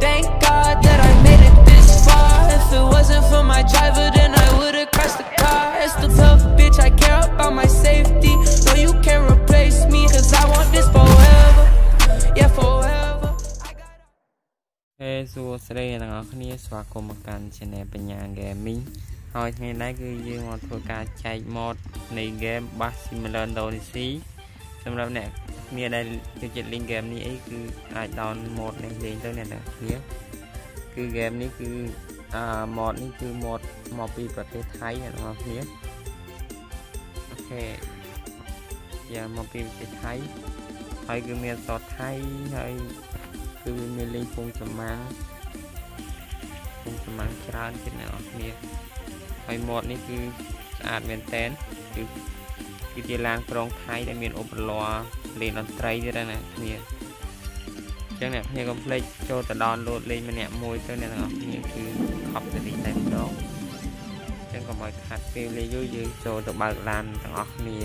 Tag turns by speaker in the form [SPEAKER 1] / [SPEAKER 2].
[SPEAKER 1] Thank God that I made it this far. If it wasn't for my driver, then I would've crashed the car. It's the tough bitch, I care about my safety. No, you can't replace me, cause I want this forever. Yeah, forever. I got
[SPEAKER 2] ហេសួស្តីអ្នកនរគ្នាស្វាគមន៍មកកាន់ Channel បញ្ញា Gaming ហើយថ្ងៃនេះគឺយើងមកធ្វើការចែក mod នៃ game Bus Simulator Indonesia សម្រាប់អ្នកគ្នាដែលចូលចិត្តលេង game នេះអីគឺអាច down mod នេះលេងទៅអ្នកនរគ្នាគឺ game នេះគឺអា mod នេះគឺ mod មកពីប្រទេសថៃអ្នកនរគ្នាអូខេយ៉ាងមកពីប្រទេសថៃហើយគឺមានសតថៃហើយគឺវាមានលេងពងសមាំងពងសមាំងច្រើនទៀតអ្នកនរគ្នាហើយម៉ូតនេះគឺស្អាតមែនតែនគឺ គឺជាឡានក្រុងថៃដែលមានឧបល័រលេងតន្ត្រីទៀតណាគ្នាអញ្ចឹងអ្នកគ្នាកុំភ្លេចចូលទៅ download លេងម្នាក់មួយទៅអ្នកទាំងអស់គ្នាគឺខប់ទៅទីតែម្ដងអញ្ចឹងកុំឲ្យខាត់ពេលលេងយូរយើងចូលទៅបើកឡានទាំងអស់គ្នា